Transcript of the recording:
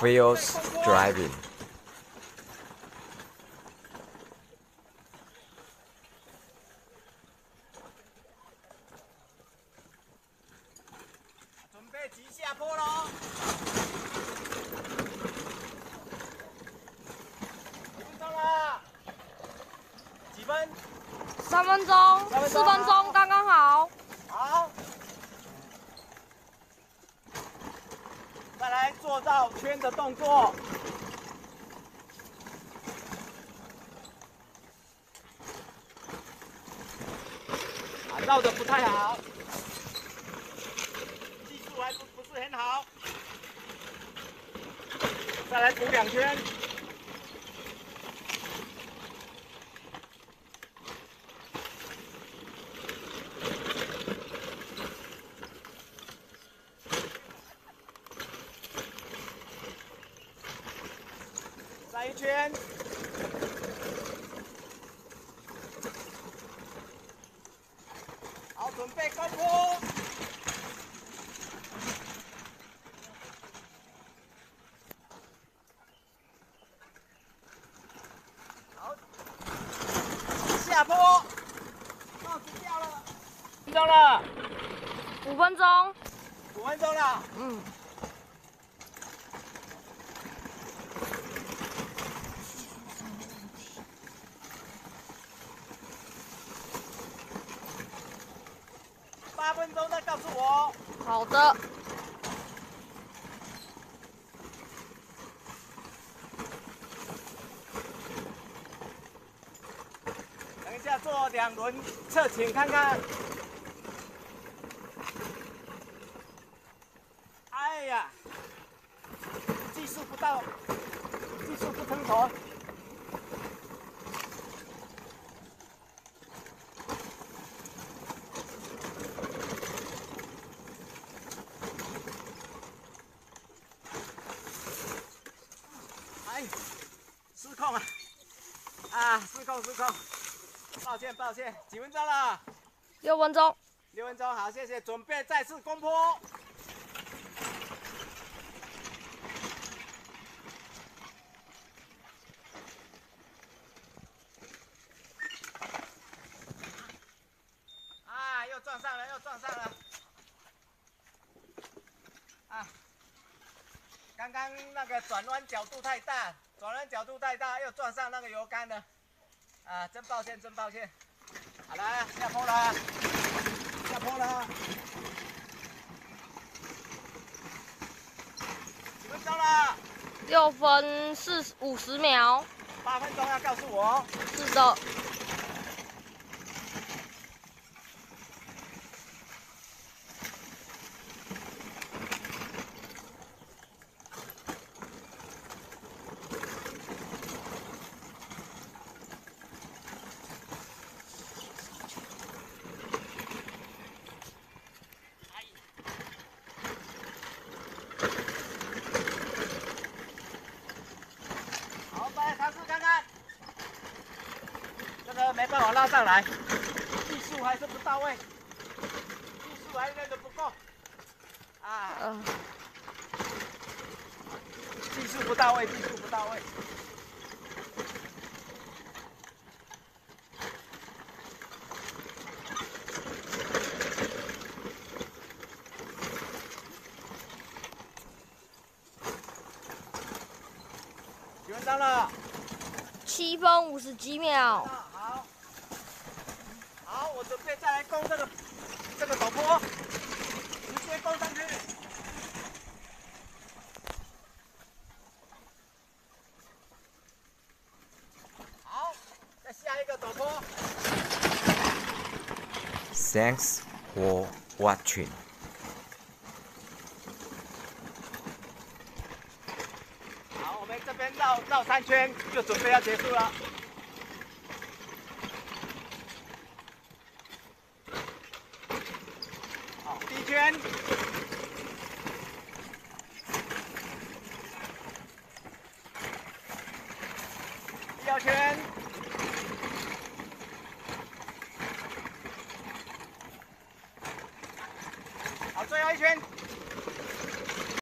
feels driving. 准备急下坡喽！几分钟了？几分？三分钟，四分钟刚刚。好。再来做绕圈的动作。啊，绕的不太好，技术还不不是很好。再来补两圈。一圈。好，准备高坡。好，下坡。帽子掉了。分钟了，五分钟，五分钟了。嗯，八分钟再是我。好的。等一下做两轮侧倾看看。哎呀，技术不到，技术不成熟。哎，失控啊。啊，失控失控，抱歉抱歉，几分钟了？六分钟，六分钟，好，谢谢，准备再次攻坡。啊，又撞上了，又撞上了。啊，刚刚那个转弯角度太大，转弯角度太大，又撞上那个油杆了。啊，真抱歉，真抱歉。好了，下坡了，下坡了。几分钟了？六分四十五十秒。八分钟要告诉我。是的，好，再来尝试看看。这个没办法拉上来，技术还是不到位，技术还练得不够。啊，嗯、技术不到位，技术不到位。几分钟了？七分五十几秒。好，好，我准备再来攻这个这个陡坡，直接攻上去。好，再下一个陡坡。Thanks for watching. 好，我们这边绕绕三圈，就准备要结束了。一圈，第二圈，好，最后一圈。